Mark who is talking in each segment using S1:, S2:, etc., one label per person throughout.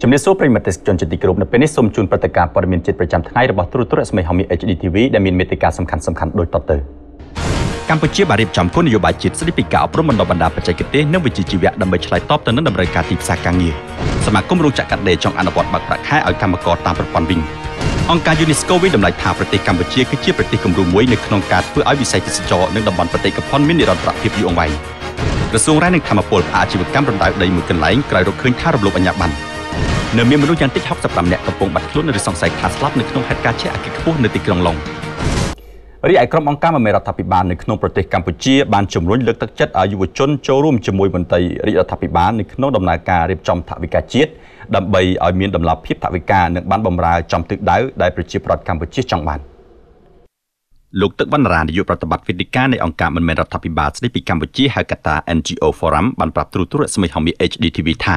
S1: រាបសួរប្រិយមិត្តទេសជនជាទីគោរពនៅពេលនេះសូមជូនព្រឹត្តិការណ៍ព័ត៌មានជាតិប្រចាំថ្ងៃរបស់ទូរទស្សន៍រស្មីហមី HD TV ដែលមានមេតិការសំខាន់សំខាន់ដូចតទៅកម្ពុជាបានរៀបចំគោលនយោបាយជាតិស្តីពីការអប់រំបណ្ដុះបណ្ដាលបច្ចេកទេសនិងវិជ្ជាជីវៈដើម្បីឆ្លើយតបទៅនឹងតម្រូវការទីផ្សារការងារសមាគមរោងចក្រកាត់ដេរចង់អនុវត្តបើកប្រាក់ខែឲ្យកម្មករតាមប្រព័ន្ធវិញអង្គការ UNESCO វិតម្លៃថាប្រទេសកម្ពុជាគឺជាប្រទេសគំរូមួយនៅក្នុងការធ្វើឲ្យវិស័យទេសចរនិងតំបន់បេតិកភណ្ឌមាននិរន្តរភាពយូរអង្វែងក្រសួងរាយនឹងធម្មពលផ្អាកអាជីវកម្មរំដៅដីមួយកន្លែងក្រោយរកឃើញថារំលោភអាជ្ញាប័ណ្ណ នៅមានមនុស្សយ៉ាងតិច65នាក់កំពុងបាត់ខ្លួនឬសង្ស័យថាស្លាប់នៅក្នុងហេតុការណ៍ជាអគិខ្ពស់នៅទីក្រុងឡុងរីឯក្រុមអង្គការមេរដ្ឋាភិបាលនៅក្នុងប្រទេសកម្ពុជាបានជំរុញលើកទឹកចិត្តឲ្យយុវជនចូលរួមជាមួយមន្ត្រីរាជរដ្ឋាភិបាលនៅក្នុងដំណើរការរៀបចំថវិកាជាតិដើម្បីឲ្យមានដំណាភាពថវិកានិងបានបម្រើចំទិសដៅដែលប្រជាប្រដ្ឋកម្ពុជាចង់បានលោកទឹកវណ្ណរានាយកប្រតិបត្តិវេទិកានៃអង្គការមិនមែនរដ្ឋាភិបាលស្ដីពីកម្ពុជាហៅកាត់ថា NGO Forum បានប្រាប់ទូរទស្សន៍រស្មីហមី HDTV ថា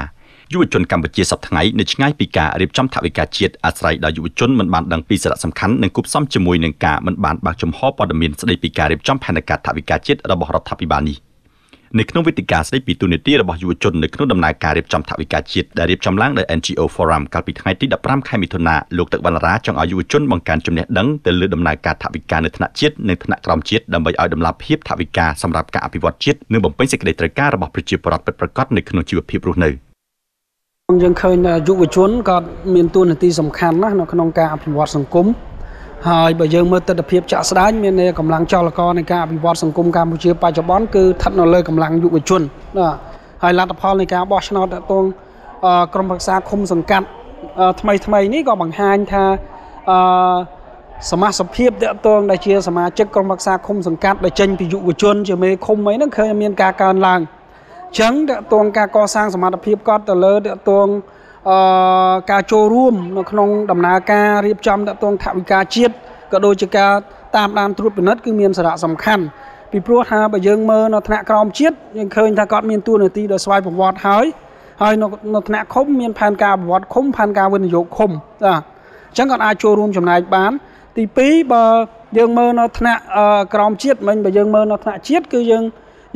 S1: យុវជនកម្ពុជាសប្តាហ៍នៅឆ្ងាយពីការរៀបចំថវិកាជាតិអាស្រ័យដល់យុវជនមិនបានដឹងពីសារៈសំខាន់និងគប់សំជាមួយនឹងការមិនបានបើកចំហព័ត៌មានស្ដីពីការរៀបចំផែនការថវិកាជាតិរបស់រដ្ឋាភិបាលនេះនៅក្នុងវេទិកាស្ដីពីទូនីតិរបស់យុវជននៅក្នុងដំណើរការរៀបចំថវិកាជាតិដែលរៀបចំឡើងដោយ NGO Forum កាលពីថ្ងៃទី15ខែមិថុនាលោកទឹកវណ្ណរាចង់ឲ្យយុវជនបង្កើនចំណេះដឹងទៅលើដំណើរការថវិកានៅថ្នាក់ជាតិនិងថ្នាក់ក្រោមជាតិដើម្បីឲ្យដំណាភាពថវិកាសម្រាប់ការអភិវឌ្ឍជាតិនិងបំពេញសេចក្តីត្រូវការរបស់ប្រជាពលរដ្ឋពិតប្រាកដនៅក្នុងជីវភាពរស់នៅ។
S2: យើងឃើញយុវជនក៏មានតួនាទីសំខាន់ណាស់នៅក្នុងការអភិវឌ្ឍសង្គមហើយបើយើងមើលទស្សនវិជ្ជាចាក់ស្ដែងមានកម្លាំងចលករនៃការអភិវឌ្ឍសង្គមកម្ពុជាបច្ចុប្បន្នគឺស្ថិតនៅលើកម្លាំងយុវជនណាហើយលទ្ធផលនៃការបោះឆ្នោតតងក្រមប្រឹក្សាឃុំសង្កាត់ថ្មីថ្មីនេះក៏បង្ហាញថាអឺសមាជិកភាពតកតងដែលជាសមាជិកក្រុមប្រឹក្សាឃុំសង្កាត់ដែលចេញពីយុវជនជាមេឃុំអីហ្នឹងឃើញមានការកើនឡើង ចឹងតកតងការកសាងសមត្ថភាពគាត់ទៅលើតកតងអឺការចូលរួមនៅក្នុងដំណើរការរៀបចំតកតងថវិកាជាតិក៏ដូចជាការតាមដានត្រួតពិនិត្យគឺមានសារៈសំខាន់ពីព្រោះថាបើយើងមើលនៅថ្នាក់ក្រោមជាតិយើងឃើញថាគាត់មានទួនាទីដោយស្វ័យប្រវត្តិហើយហើយនៅនៅថ្នាក់ឃុំមានផែនការប្រវត្តិឃុំផែនការវិនិយោគឃុំចាអញ្ចឹងគាត់អាចចូលរួមចំណែកបាន ទី2បើយើងមើលនៅថ្នាក់ក្រោមជាតិមិញបើយើងមើលនៅថ្នាក់ជាតិគឺយើង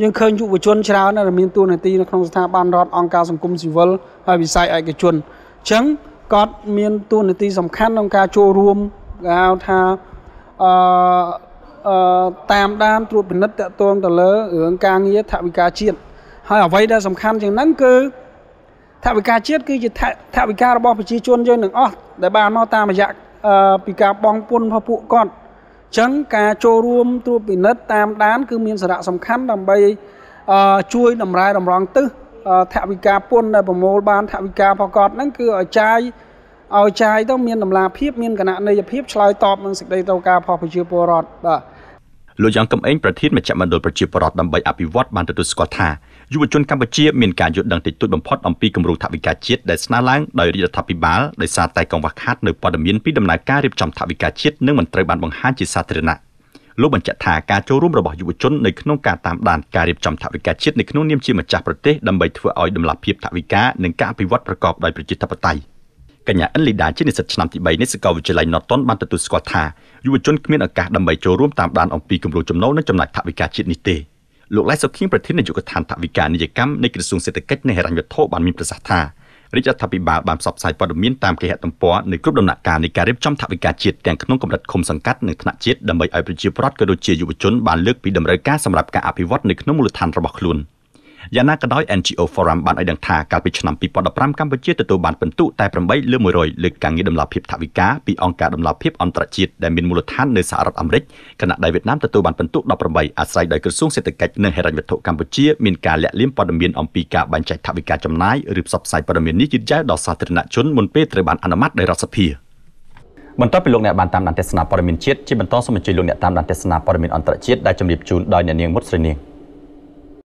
S2: យើងឃើញយុវជនច្រើនដែលមានតួនាទីនៅក្នុងស្ថាប័នរដ្ឋអង្គការសង្គមស៊ីវិលហើយវិស័យឯកជនអញ្ចឹងគាត់មានតួនាទីសំខាន់ក្នុងការចូលរួមគេហៅថាអឺអឺតាមដានត្រួតពិនិត្យតកតងទៅលើរឿងការងារថវិកាជាតិហើយអ្វីដែលសំខាន់ជាងហ្នឹងគឺថវិកាជាតិគឺជាថវិការបស់ប្រជាជនយើងទាំងអស់ដែលបានមកតាមរយៈពីការបងពុនរបស់ពួកគាត់ ចឹងការចូលរួមត្រួតពិនិត្យតាមដាន គឺមានសារៈសំខាន់ដើម្បីជួយតម្រែតម្រង់ទិសថវិកាពន្ធដែលប្រមូលបានថវិកាប្រកបហ្នឹងគឺឲ្យចាយឲ្យចាយទៅមានតម្លាភាពមានគណនេយ្យភាពឆ្លើយតបនឹងសេចក្តីត្រូវការរបស់ប្រជាពលរដ្ឋបាទ
S1: លោកយ៉ាងកំឯងប្រធានមជ្ឈមណ្ឌលប្រជាពលរដ្ឋដើម្បីអភិវឌ្ឍបានទទួលស្គាល់ថា យុវជនកម្ពុជាមានការយល់ដឹងតិចតួចបំផុតអំពីគម្រោងថវិកាជាតិដែលស្នើឡើងដោយរាជរដ្ឋាភិបាលដោយសារតែកង្វះខាតនៅព័ត៌មានពីដំណើរការរៀបចំថវិកាជាតិនិងមិនត្រូវបានបង្ហាញជាសាធារណៈលោកបញ្ជាក់ថាការចូលរួមរបស់យុវជននៅក្នុងការតាមដានការរៀបចំថវិកាជាតិនៅក្នុងនាមជាម្ចាស់ប្រទេសដើម្បីធ្វើឲ្យដំណាភាពថវិកានិងការអភិវឌ្ឍប្រកបដោយប្រជាធិបតេយ្យកញ្ញាអិនលីដាជានិស្សិតឆ្នាំទី3នៃសាកលវិទ្យាល័យ Norton បានទទួលស្គាល់ថាយុវជនគ្មានឱកាសដើម្បីចូលរួមតាមដានអំពីគម្រោងចំណូលនិងចំណាយថវិកាជាតិនេះទេ លោកឡៃសុខៀងប្រធាននាយកដ្ឋានថវិកានីយកម្មនៃក្រសួងសេដ្ឋកិច្ចនិងហិរញ្ញវត្ថុបានមានប្រសាសន៍ថារាជរដ្ឋាភិបាលបានផ្សព្វផ្សាយព័ត៌មានតាមគេហទំព័រនៃគ្រប់ដំណាក់កាលនៃការរៀបចំថវិកាជាតិទាំងក្នុងកម្រិតឃុំសង្កាត់និងថ្នាក់ជាតិដើម្បីឲ្យប្រជាពលរដ្ឋក៏ដូចជាយុវជនបានលើកពីតម្រូវការសម្រាប់ការអភិវឌ្ឍនៅក្នុងមូលដ្ឋានរបស់ខ្លួន។ យ៉ាងណាក៏ដោយ NGO Forum បានឲ្យដឹងថាកាលពីឆ្នាំ2015កម្ពុជាទទួលបានពិន្ទុតែ8លើ100លើការងារដំណាភាពថវិកាពីអង្គការដំណាភាពអន្តរជាតិដែលមានមូលដ្ឋាននៅសហរដ្ឋអាមេរិកខណៈដែលវៀតណាមទទួលបានពិន្ទុ18អាស្រ័យដោយក្រសួងសេដ្ឋកិច្ចនិងហិរញ្ញវត្ថុកម្ពុជាមានការលាក់លៀមព័ត៌មានអំពីការបែងចែកថវិកាចំណាយឬផ្សព្វផ្សាយព័ត៌មាននេះយឺតយ៉ាវដល់សាធារណជនមុនពេលត្រូវបានអនុម័តដោយរដ្ឋសភាបន្ទាប់ពីលោកអ្នកបានតាមដានទស្សនាព័ត៌មានជាតិជាបន្តសូមអញ្ជើញលោកអ្នកតាមដានទស្សនាព័ត៌មានអន្តរជាតិដែលជម្រាបជូនដោយអ្នកនាងមុតស្រីនាង